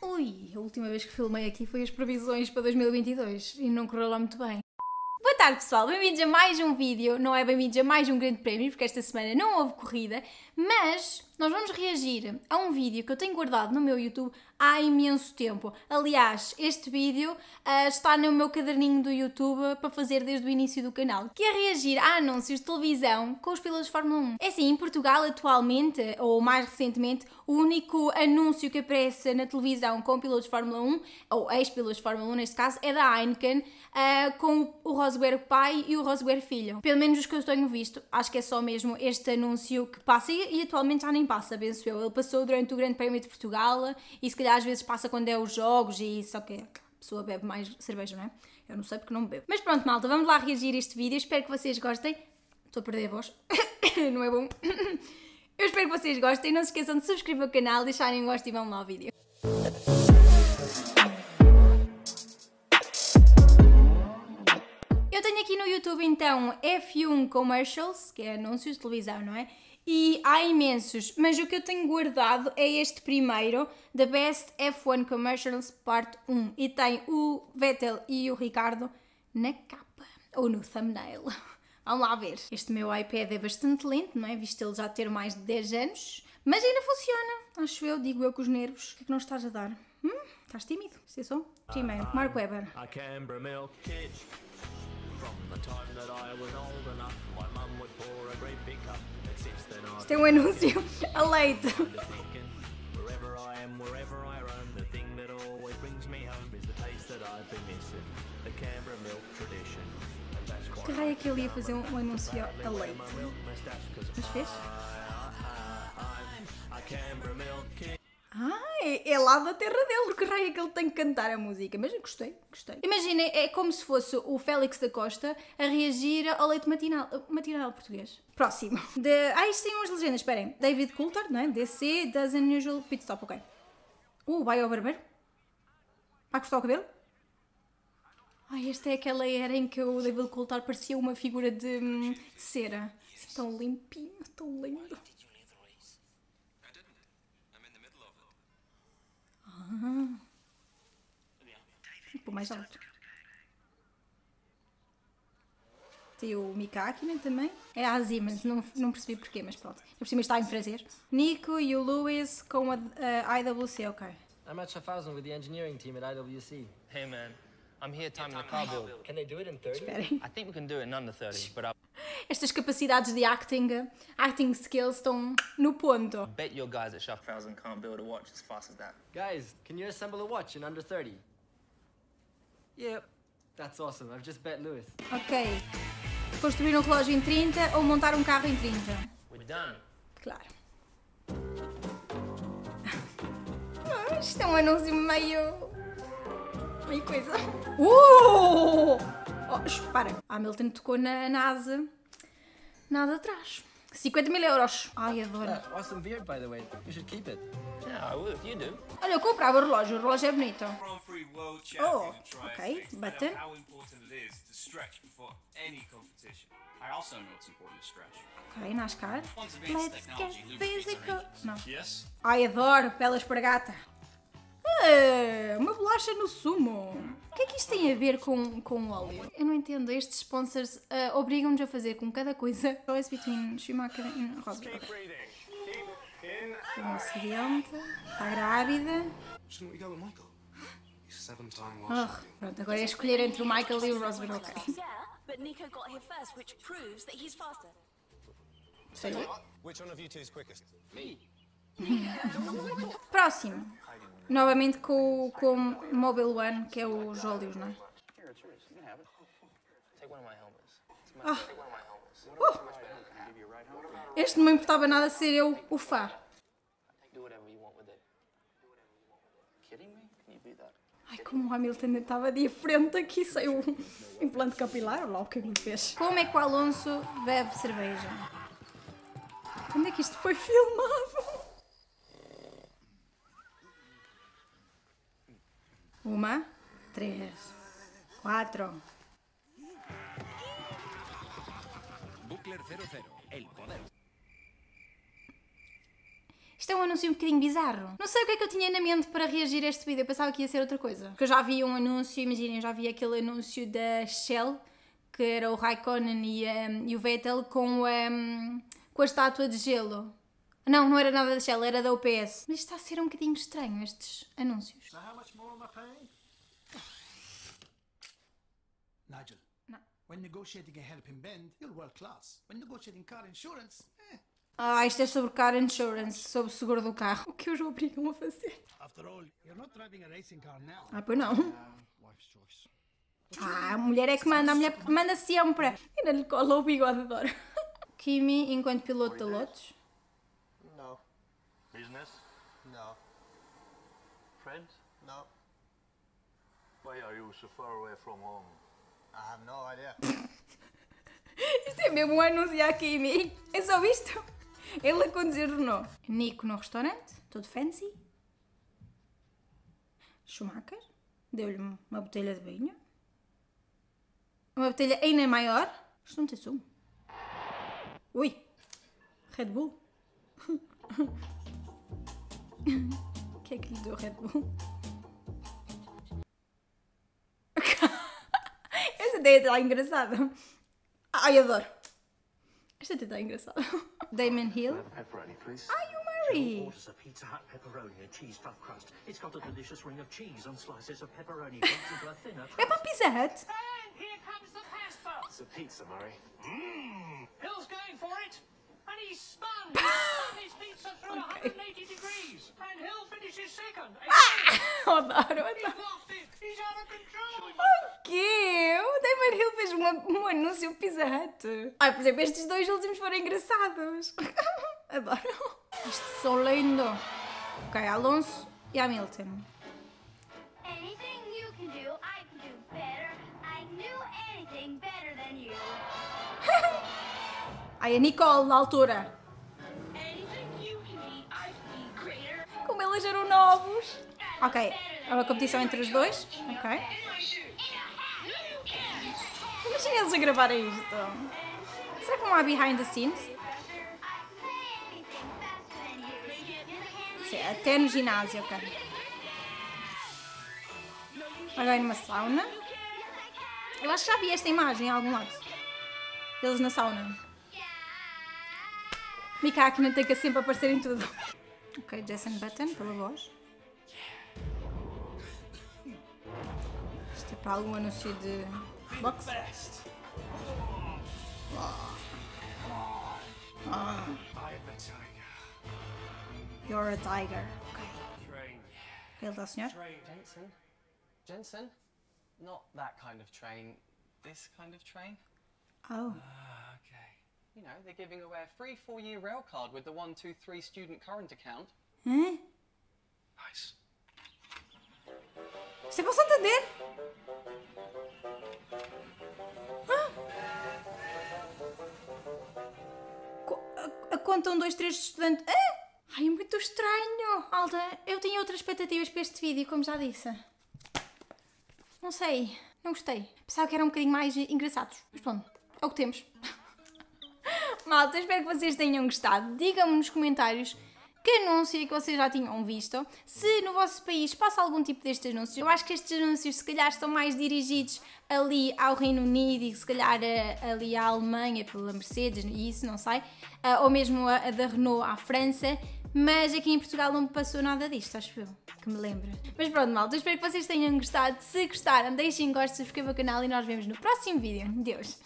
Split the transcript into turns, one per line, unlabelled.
Ui, a última vez que filmei aqui foi as previsões para 2022 e não correu lá muito bem. Boa tarde pessoal, bem-vindos a mais um vídeo, não é bem-vindos a mais um grande prémio, porque esta semana não houve corrida, mas nós vamos reagir a um vídeo que eu tenho guardado no meu YouTube há imenso tempo. Aliás, este vídeo uh, está no meu caderninho do YouTube para fazer desde o início do canal, que é reagir a anúncios de televisão com os pilotos de Fórmula 1. É assim, em Portugal atualmente, ou mais recentemente, o único anúncio que aparece na televisão com pilotos de Fórmula 1, ou ex-pilotos de Fórmula 1 neste caso, é da Heineken, uh, com o Rosberg pai e o Rosberg filho. Pelo menos os que eu tenho visto, acho que é só mesmo este anúncio que passa, e, e atualmente já nem passa, penso eu. Ele passou durante o Grande Prémio de Portugal e se calhar às vezes passa quando é os jogos e só que a pessoa bebe mais cerveja, não é? Eu não sei porque não bebo. Mas pronto, malta, vamos lá reagir a este vídeo. Espero que vocês gostem. Estou a perder a voz. não é bom? Eu espero que vocês gostem. Não se esqueçam de subscrever o canal, deixarem um gosto e vamos lá ao vídeo. Eu tenho aqui no YouTube então F1 Commercials, que é anúncios de televisão, não é? E há imensos, mas o que eu tenho guardado é este primeiro, The Best F1 Commercials Part 1, e tem o Vettel e o Ricardo na capa, ou no thumbnail. Vamos lá ver. Este meu iPad é bastante lento, não é? Visto ele já ter mais de 10 anos, mas ainda funciona. Acho eu, digo eu com os nervos. O que é que não estás a dar? Hum? Estás tímido? Este é som? Primeiro, Mark Webber. Isto é um anúncio a leite. Que raio é que ele ia fazer um, um anúncio a leite? Mas fez? Ah, é, é lá da terra dele, que raio é que ele tem que cantar a música. Mas gostei, gostei. Imaginem, é como se fosse o Félix da Costa a reagir ao leite matinal, matinal português. Próximo. De... Ah, isto tem umas legendas, esperem. David Coulthard, não é? DC Does Unusual Pit Stop, ok. Uh, vai ao barbeiro. Vai cortar o cabelo? Ai, esta é aquela era em que o David Coulthard parecia uma figura de, hum, de cera. Assim, tão limpinho, tão lindo. Ah. Um pouco mais alto. Tem o Mika também. É a Siemens, não, não percebi porquê, mas pronto. Eu cima está em francês. Nico e o Lewis com a, a IWC, ok.
I'm at Schaffhausen with the engineering team at IWC.
Hey man, I'm here timing the car build.
Can they do it in 30?
Esperem.
I think we can do it in under 30, but I
Estas capacidades de acting, acting skills estão no ponto.
bet your guys at Schaffhausen can't build a watch as fast as that.
Guys, can you assemble a watch in under 30? Yep. That's awesome. I've just bet Lewis.
Ok. Construir um relógio em 30 ou montar um carro em 30?
We're done.
Claro. Ah, Isto é um anúncio meio. meio coisa. Uh! Oh, para. Hamilton tocou na NASA. Nada atrás. 50 mil euros. Ai, adoro.
Uh, awesome beard, by the way. You should keep it.
Yeah, I would. You do.
Olha, eu comprava o relógio. O relógio é bonito. Oh,
know
button.
how important it is to stretch before any competition. I also know it's important to stretch.
Ok, NASCAR. Let's get physical. Não.
Yes.
Ai, adoro. Bela espargata. Ah, uma bolacha no sumo. O que é que isto tem a ver com, com óleo? Eu não entendo. Estes sponsors ah, obrigam-nos a fazer com cada coisa. Choice between Schumacher e Rosberg. Um acidente. Está grávida. Oh, pronto, agora é escolher entre o Michael e o Rosberg. Ok.
Yeah, but Nico got here first, which proves that he's faster.
Sei lá.
Which one of you two is quickest?
Próximo. Novamente com, com o Mobile One, que é o Jólios, não é?
Take one of my helmets. It's my,
Ah.
Take one of my helmets.
Este não me importava nada ser eu o far.
Do whatever you want with it. Kidding me? Can you beat that?
Ai, como o Hamilton estava de frente aqui sem o implante capilar, olha lá o que é que me fez. Como é que o Alonso bebe cerveja? Quando é que isto foi filmado? Uma, três, quatro. Isto é um anúncio um bocadinho bizarro. Não sei o que é que eu tinha na mente para reagir a este vídeo. Eu pensava que ia ser outra coisa. Porque eu já vi um anúncio, imaginem, já vi aquele anúncio da Shell, que era o Raikkonen e, um, e o Vettel com, um, com a estátua de gelo. Não, não era nada da Shell, era da UPS. Mas está a ser um bocadinho estranho estes anúncios.
So how much more am I paying? Nigel.
No.
When negotiating a bend, you're world class. When negotiating car insurance, eh.
Ah, isto é sobre car insurance, sobre o seguro do carro. O que os obrigam a fazer?
After all, you're not driving a racing car now.
Ah, pois não.
Wife's choice.
Ah, a mulher é que manda, a mulher manda sempre. Ainda lhe cola o bigode, adoro. Kimi, enquanto piloto de lotes.
No,
Business?
no,
Friends?
no.
Why are you so far away from home?
I have no idea.
Isto é mesmo um anúncio a Kimi. É só isto. Ele a conduzir Renault. Nico no restaurante, todo fancy. Schumacher, deu-lhe uma botelha de vinho. Uma botelha ainda maior. Isto não tem sumo. Ui, Red Bull. ideia está engraçada. Ai, adoro. Esta até está engraçada. Damon Hill.
Pepperoni, please.
Are you Murray?
Orders a Pizza Hut pepperoni and cheese stuffed crust. It's got a delicious ring of cheese and slices of pepperoni bumped into a thinner
É para
crust.
Pizza Hut?
And here comes the pasta.
It's a pizza, Murray. Mmm.
Hill's going for it. And he's spun. His pizza through
Okay.
180 degrees. And Hill finishes second.
Adoro, adoro.
He's lost it. He's out of control.
O quê? O Damon Hill fez uma- um anúncio Pizza Hut. Ai, por exemplo, estes dois últimos foram engraçados. Adoro. Isto são lindo. Ok, Alonso e Hamilton. Ai, a Nicole, na altura. Como eles eram novos. Ok, é uma competição entre os dois. Ok. Imagina eles a gravarem isto. Será que não há behind the scenes? Sim, até no ginásio, ok. Agora numa sauna. Eu acho que já vi esta imagem em algum lado. Eles na sauna. Mika Hakkinen tem que sempre aparecer em tudo. Ok, Jason Button, pela voz. Isto é para algum anúncio de boxe.
Am the.
You're a tiger. Ok. Ele está, senhor?
Jensen? Jensen? Not that kind of train. This kind of train?
Oh.
Uh, You know, they're giving away a free four year rail card with the 123 student current account.
Hã?
Nice.
Isto é para o Santander? Ah! Conta 1, 2, 3 de estudante. Ah! Ai, é muito estranho. Alta, eu tinha outras expectativas para este vídeo, como já disse. Não sei, não gostei. Pensava que eram um bocadinho mais engraçados. Mas pronto, é o que temos. Malta, espero que vocês tenham gostado. Digam-me nos comentários que anúncio é que vocês já tinham visto. Se no vosso país passa algum tipo destes anúncios. Eu acho que estes anúncios se calhar estão mais dirigidos ali ao Reino Unido e se calhar a- ali à Alemanha pela Mercedes e isso, não sei. Ah, ou mesmo a, da Renault à França. Mas aqui em Portugal não me passou nada disto, acho eu, que me lembro. Mas pronto, malta, espero que vocês tenham gostado. Se gostaram, deixem gosto, subscrevam o canal e nós vemos no próximo vídeo. Deus!